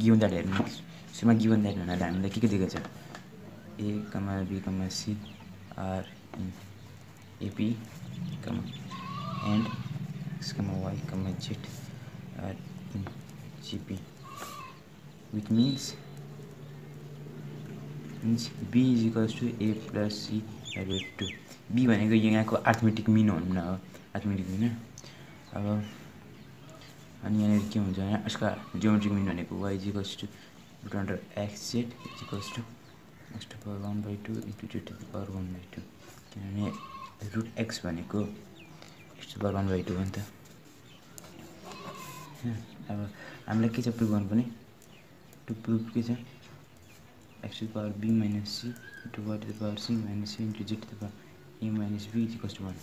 Given that हेर्नु सुरुमा given that भन्नाले हामीलाई के के दिएको छ? A comma B comma C are AP comma and X comma Y comma Z are in GP which means means B is equals to A plus C divided to B भनेको यहाँको arithmetic mean भनौँ न अब arithmetic mean अब अनि यहाँनिर के हुन्छ भने यसको जियोमेट्रिक मिन भनेको Y equals to root under X Z equals to X to power one by two into Z to power one by two किनभने रुट एक्स भनेको X to power one by two हो नि त। अब हामीलाई के छ प्रुभ गर्नुपर्ने टु प्रुभ के छ? X to power B minus C into Y to the power C minus C into Z to the power A minus B equals to one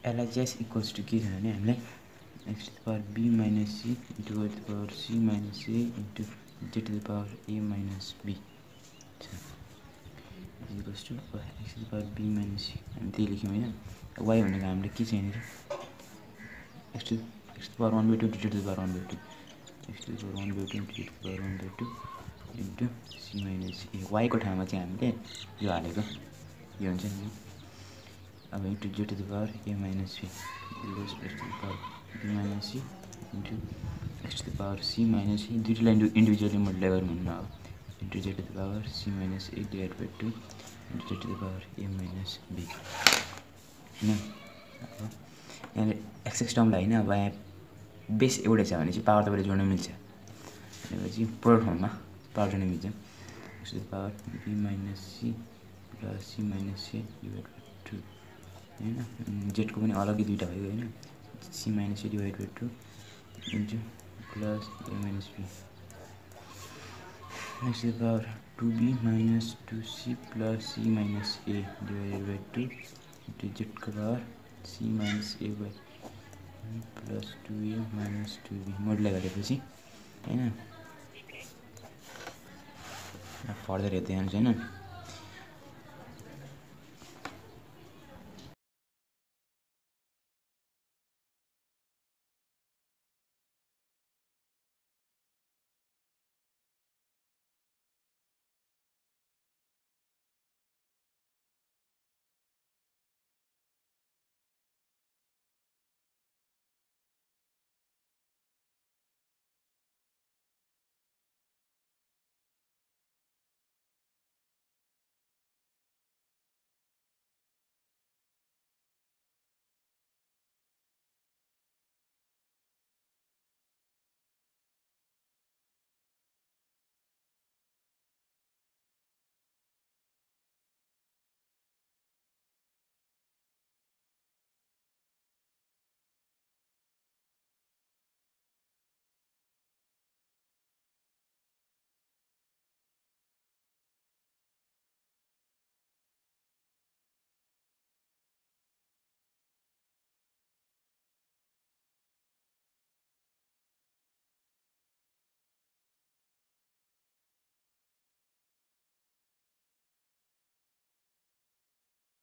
यो एलआइजिएस इक्वल्स टु के छ भने हामीलाई? X to the power B minus C into Y to the power C minus A into Z to the power A minus B equals to X to the power B minus C हामी त्यही लेख्यौँ होइन? Why भनेको हामीले के छ यहाँनिर X to X to power one by two Z to the power one by two X to power one by two into Z to power one by two into C minus A वाइको ठाउँमा चाहिँ हामीले यो हालेको। यो हुन्छ नि अब into Z to the power A minus C X to the power B minus C into X to the power C minus C दुइटैलाई इन्डु individually modify गरौँ भन्नु अब into Z to the power C minus A divide by two into Z to the power A minus B होइन? अब यहाँनिर x टर्मलाई होइन अब यहाँ base एउटै छ भने चाहिँ पावर तपाईँले जोड्न मिल्छ। भनेपछि प्रोडक्ट फर्ममा पावर जोड्न मिल्छ। X to the power B minus C plus C minus C divide by two होइन? जेडको पनि अलग्गै दुइटा भयो होइन? C minus C divide by two into plus A minus B X power to B minus two C plus C minus A divided by two into जेडको power C minus A by plus two A minus two B मोडलाई गरेपछि होइन? Further हेर्दै जान्छ होइन?